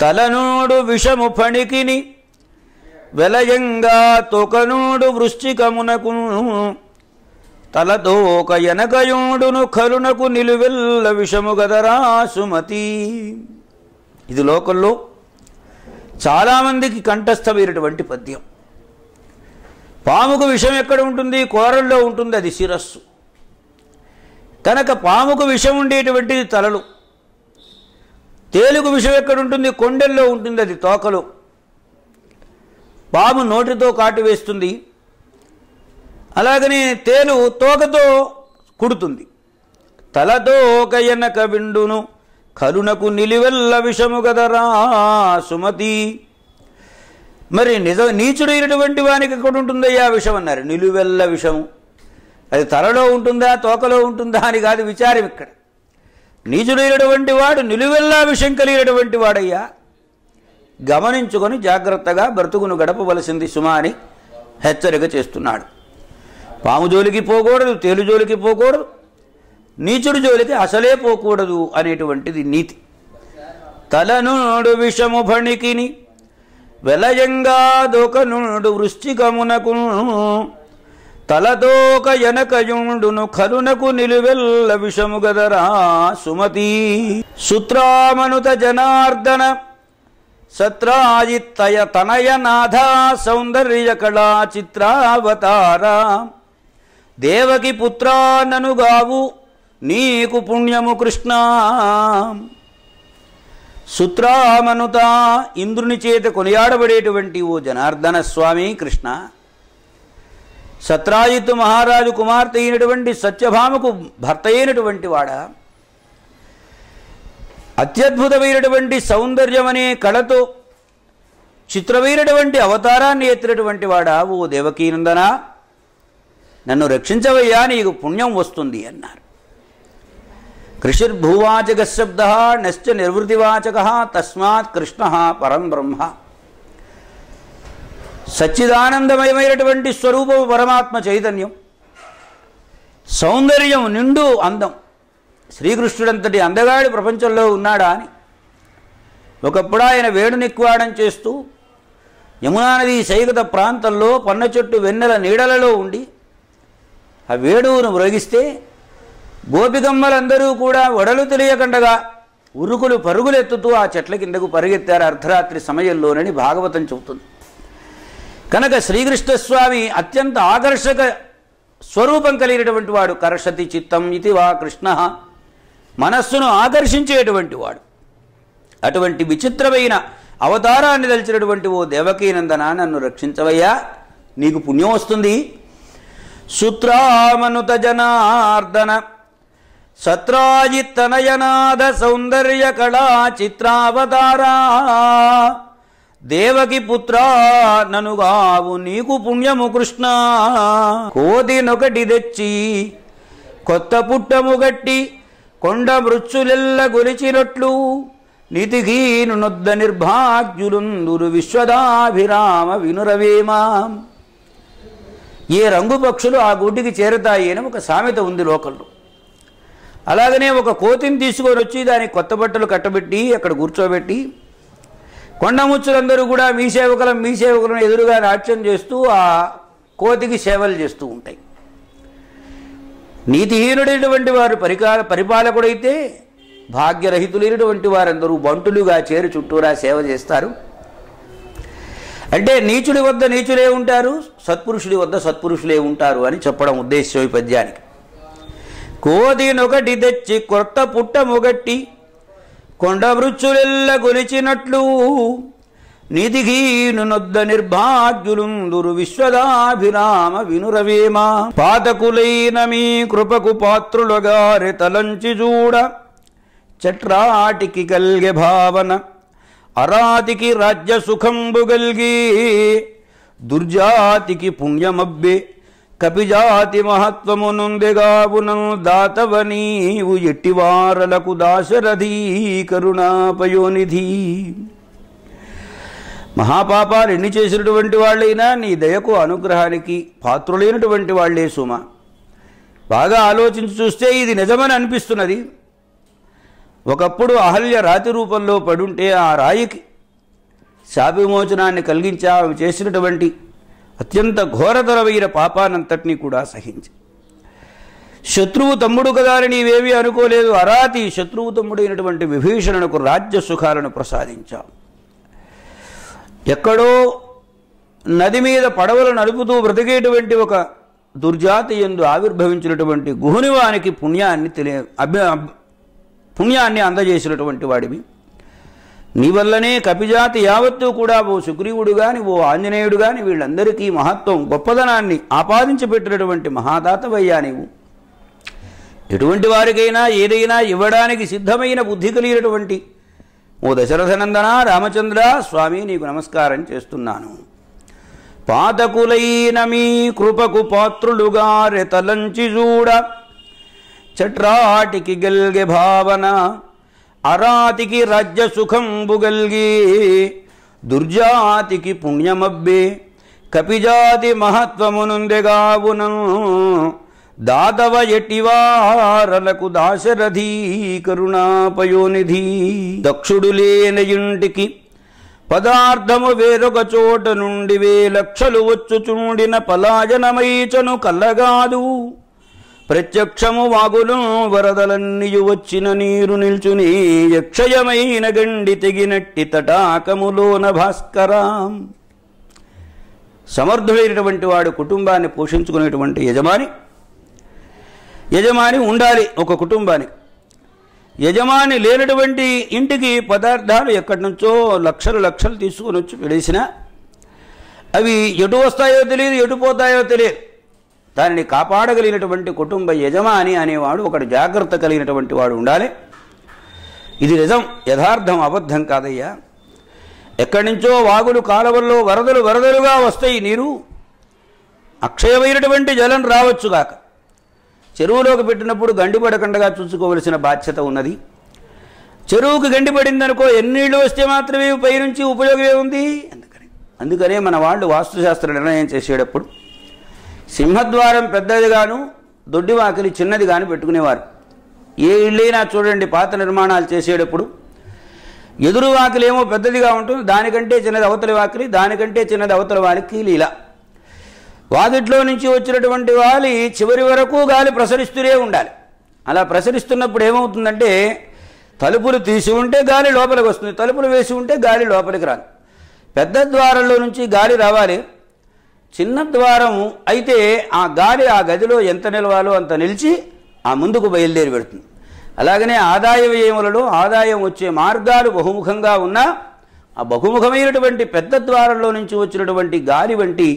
తలనోడు విషము ఫణికిని వెలయంగా తొకనూడు వృశ్చికమునకు తలతోక ఎనకయోడును కరుణకు నిలువెల్ల విషము గదరా సుమతి. ఇది లోకల్లో చాలామందికి కంఠస్థమైనటువంటి పద్యం. పాముకు విషం ఎక్కడ ఉంటుంది? కూరల్లో ఉంటుంది అది శిరస్సు. కనుక పాముకు విషం ఉండేటువంటిది తలలు. తేలుకు విషం ఎక్కడ ఉంటుంది కొండల్లో ఉంటుంది అది తోకలు. పాము నోటితో కాటు వేస్తుంది. అలాగనే తేలు తోకతో కుడుతుంది. తలతో ఎనక విండును కరుణకు నిలివెల్ల విషము కదరా సుమతి. మరి నిజ నీచుడైనటువంటి వానికి ఎక్కడ ఉంటుందయ్యా విషం అన్నారు. నిలువెల్ల విషము. అది తలలో ఉంటుందా తోకలో ఉంటుందా అని కాదు విచారం ఇక్కడ. నీచుడైనటువంటి వాడు నిలువెల్లా విషం కలిగినటువంటి వాడయ్యా. గమనించుకొని జాగ్రత్తగా బ్రతుకును గడపవలసింది సుమా అని హెచ్చరిక చేస్తున్నాడు. పాము జోలికి పోకూడదు తేలు జోలికి పోకూడదు నీచుడు జోలికి అసలే పోకూడదు అనేటువంటిది నీతి. తలనుడు విషము ఫణికిని వెలయంగా దొకనుడు వృశ్చికమునకు తలదోక ఎనకయుండును కరుణకు నిలువెల్ల విషము గదరా సుమతి. సుత్రామనుత జనార్దన సత్రాజిత్తయ తనయనాథ సౌందర్య కళా చిత్రావతార. దేవకి పుత్రాననుగావు నీకు పుణ్యము కృష్ణ. సుత్రామనుత ఇంద్రుని చేత కొనియాడబడేటువంటి ఓ జనార్దన స్వామి కృష్ణ. సత్రాజిత్ మహారాజు కుమార్తె అయినటువంటి సత్యభామకు భర్త అయినటువంటి వాడ అత్యద్భుతమైనటువంటి సౌందర్యమనే కళతో చిత్రమైనటువంటి అవతారాన్ని ఎత్తినటువంటి వాడా ఓ దేవకీనందనా నన్ను రక్షించవయ్యా నీకు పుణ్యం వస్తుంది అన్నారు. కృషిర్భూవాచక శబ్ద నశ్చ నిర్వృతివాచక తస్మాత్ కృష్ణ పరం బ్రహ్మ. సచ్చిదానందమయమైనటువంటి స్వరూపము పరమాత్మ చైతన్యం సౌందర్యం నిండు అందం. శ్రీకృష్ణుడంతటి అందగాడి ప్రపంచంలో ఉన్నాడా అని. ఒకప్పుడు ఆయన వేణునిక్వాడం చేస్తూ యమునా నది శైగత ప్రాంతంలో పన్న చెట్టు వెన్నెల నీడలలో ఉండి ఆ వేణువును మ్రోగిస్తే గోపికమ్మలందరూ కూడా వడలు తెలియకుండగా ఉరుకులు పరుగులెత్తుతూ ఆ చెట్ల కిందకు పరిగెత్తారు అర్ధరాత్రి సమయంలోనని భాగవతం చెబుతుంది. కనుక శ్రీకృష్ణస్వామి అత్యంత ఆకర్షక స్వరూపం కలిగినటువంటి వాడు కర్షతి చిత్తం ఇది వా కృష్ణ. మనస్సును ఆకర్షించేటువంటి వాడు. అటువంటి విచిత్రమైన అవతారాన్ని దలిచినటువంటి ఓ దేవకీనందన నన్ను రక్షించవయ్యా నీకు పుణ్యం వస్తుంది. సుత్రామనుత జనార్దన సత్రాజిత్తనయనాథ సౌందర్య కళా చిత్రావతారా. దేవకి పుత్ర ననుగావు నీకు పుణ్యము కృష్ణ. కోదినొకటి తెచ్చి కొత్త పుట్టము గట్టి కొండ మృత్యులెల్ల గొలిచినట్లు నితిహీను నొద్ద నిర్భాగ్యులుందురు విశ్వదాభిరామ వినురవేమా. ఏ రంగు పక్షులు ఆ గుడ్డికి చేరతాయి అని ఒక సామెత ఉంది లోకల్లో అలాగనే ఒక కోతిని తీసుకొని వచ్చి దానికి కొత్త బట్టలు కట్టబెట్టి అక్కడ కూర్చోబెట్టి కొండముచ్చులందరూ కూడా మీ సేవకులం మీ సేవకులను ఎదురుగా నాట్యం చేస్తూ ఆ కోతికి సేవలు చేస్తూ ఉంటాయి. నీతిహీనుడైనటువంటి వారు పరికాల పరిపాలకుడైతే భాగ్యరహితులైనటువంటి వారందరూ బంటులుగా చేరి చుట్టూరా సేవ చేస్తారు. అంటే నీచుడి వద్ద నీచులే ఉంటారు సత్పురుషుడి వద్ద సత్పురుషులే ఉంటారు అని చెప్పడం ఉద్దేశ్యం ఈ పద్యానికి. కోదినొకటి తెచ్చి కొత్త పుట్టమొగట్టి కొండ వృచ్చులెల్ల గొలిచినట్లు నిధిహీను నొద్ద నిర్భాగ్యులుందురు విశ్వదాభిరామ వినురవేమ. పాతకులైన మీ కృపకు పాత్రులుగారి తలంచి చూడ. చట్రాటికి కల్గె భావన. అరాతికి రాజ్య సుఖంబు గల్గి. దుర్జాతికి పుణ్యమబ్బే. కపిజాతి మహత్వమునుందెగావునం దాతవ దాతవనీవు ఎట్టివారలకు దాశరథీ కరుణాపయోనిధి. మహాపాపాలు ఎన్ని చేసినటువంటి వాళ్ళైనా నీ దయకు అనుగ్రహానికి పాత్రులైనటువంటి వాళ్ళే సుమ. బాగా ఆలోచించి చూస్తే ఇది నిజమని అనిపిస్తున్నది. ఒకప్పుడు అహల్య రాతి రూపంలో పడుంటే ఆ రాయికి శాపవిమోచనాన్ని కలిగించి ఆమె చేసినటువంటి అత్యంత ఘోరతరమైన పాపానంతటినీ కూడా సహించి. శత్రువు తమ్ముడు కదా అని నీవేమీ అనుకోలేదు అరాతి శత్రువు తమ్ముడైనటువంటి విభీషణునకు రాజ్య సుఖాలను ప్రసాదించాం. ఎక్కడో నది మీద పడవలు నడుపుతూ బ్రతికేటువంటి ఒక దుర్జాతి ఎందు ఆవిర్భవించినటువంటి గుహునివానికి పుణ్యాన్ని తెలియ అభ్య పుణ్యాన్ని అందజేసినటువంటి వాడివి. నీ వల్లనే కపిజాతి యావత్తు కూడా ఓ సుగ్రీవుడు గాని ఓ ఆంజనేయుడు గాని వీళ్ళందరికీ మహత్వం గొప్పదనాన్ని ఆపాదించి పెట్టినటువంటి మహాదాతవయ్యా నీవు. ఎటువంటి వారికైనా ఏదైనా ఇవ్వడానికి సిద్ధమైన బుద్ధి కలిగినటువంటి ఓ దశరథనందన రామచంద్ర స్వామి నీకు నమస్కారం చేస్తున్నాను. పాతకులైన మీ కృపకు పాత్రులుగా రెతలంచి చూడ చట్రాటికి గెల్గే భావన అరాతికి రాజ్య సుఖంబుగల్గి దుర్జాతికి పుణ్యమబ్బే కపిజాతి మహత్వమునుందెగావును దాదవ ఎటివారలకు దాశరథీ కరుణాపయోనిధి. దక్షుడు లేని ఇంటికి పదార్థము వేరొక చోట నుండి వే లక్షలు వచ్చుచుండిన పలాయనమైచను కల్లగాదు. ప్రత్యక్షము వాగులు వరదలన్నీయు వచ్చిన నీరు నిల్చుని యక్షయమైన గండి తెగినట్టి తటాకములోన భాస్కరా. సమర్థుడైనటువంటి వాడు కుటుంబాన్ని పోషించుకునేటువంటి యజమాని. యజమాని ఉండాలి ఒక కుటుంబానికి యజమాని లేనటువంటి ఇంటికి పదార్థాలు ఎక్కడి నుంచో లక్షలు లక్షలు తీసుకొని వచ్చి పెడేసినా అవి ఎటు వస్తాయో తెలియదు ఎటు పోతాయో తెలియదు. దానిని కాపాడగలిగినటువంటి కుటుంబ యజమాని అనేవాడు ఒకటి జాగ్రత్త కలిగినటువంటి వాడు ఉండాలి. ఇది నిజం యథార్థం అబద్ధం కాదయ్యా. ఎక్కడి నుంచో వాగులు కాలవల్లో వరదలు వరదలుగా వస్తాయి నీరు. అక్షయమైనటువంటి జలం రావచ్చుగాక చెరువులోకి పెట్టినప్పుడు గండిపడకుండా చూసుకోవలసిన బాధ్యత ఉన్నది. చెరువుకు గండిపడిందనుకో ఎన్నీళ్ళు వస్తే మాత్రమే పైనుంచి ఉపయోగమే ఉంది. అందుకని అందుకనే మన వాళ్ళు వాస్తుశాస్త్ర నిర్ణయం చేసేటప్పుడు సింహద్వారం పెద్దదిగాను దొడ్డి వాకిలి చిన్నది గాను పెట్టుకునేవారు. ఏ ఇళ్ళైనా చూడండి పాత నిర్మాణాలు చేసేటప్పుడు. ఎదురు వాకిలి ఏమో పెద్దదిగా ఉంటుంది దానికంటే చిన్నది అవతలి వాకిలి దానికంటే చిన్నది అవతలి వాలికి ఇలా వాదిట్లో నుంచి వచ్చినటువంటి వాలి చివరి వరకు గాలి ప్రసరిస్తూనే ఉండాలి. అలా ప్రసరిస్తున్నప్పుడు ఏమవుతుందంటే తలుపులు తీసి ఉంటే గాలి లోపలికి వస్తుంది తలుపులు వేసి ఉంటే గాలి లోపలికి రాదు. పెద్ద ద్వారంలో నుంచి గాలి రావాలి. చిన్న ద్వారం అయితే ఆ గాలి ఆ గదిలో ఎంత నిలవాలో అంత నిలిచి ఆ ముందుకు బయలుదేరి పెడుతుంది అలాగనే ఆదాయ వ్యయములలో ఆదాయం వచ్చే మార్గాలు బహుముఖంగా ఉన్నా ఆ బహుముఖమైనటువంటి పెద్ద ద్వారంలో నుంచి వచ్చినటువంటి గాలి వంటి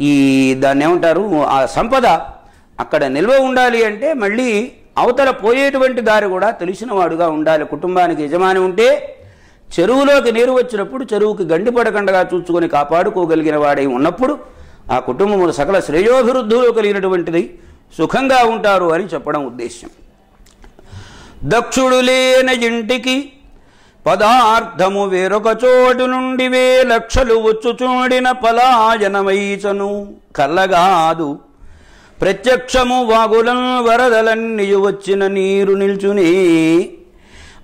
ఈ దాన్ని ఏమంటారు ఆ సంపద అక్కడ నిల్వ ఉండాలి అంటే మళ్ళీ అవతల పోయేటువంటి దారి కూడా తెలిసిన వాడుగా ఉండాలి. కుటుంబానికి యజమాని ఉంటే చెరువులోకి నీరు వచ్చినప్పుడు చెరువుకి గండి పడకుండా చూసుకొని కాపాడుకోగలిగిన వాడై ఉన్నప్పుడు ఆ కుటుంబములు సకల శ్రేయోభివృద్ధులు కలిగినటువంటిది సుఖంగా ఉంటారు అని చెప్పడం ఉద్దేశ్యం. దక్షుడు లేని ఇంటికి పదార్థము వేరొక చోటు నుండి వే లక్షలు వచ్చుచూడిన పలాయనమైచను. కల్లగాదు ప్రత్యక్షము వాగులం వరదలన్నీయు వచ్చిన నీరు నిల్చుని.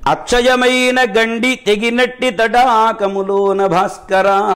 అక్షయమైన గండి తెగినట్టి తటాకములోన భాస్కరా.